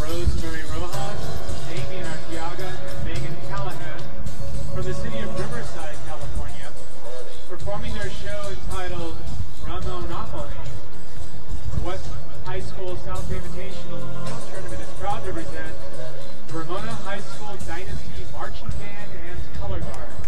Rosemary Rojas, Damian Arteaga, and Megan Callahan from the city of Riverside, California, performing their show entitled "Ramona The West High School South Invitational Field Tournament is proud to present the Ramona High School Dynasty Marching Band and Color Guard.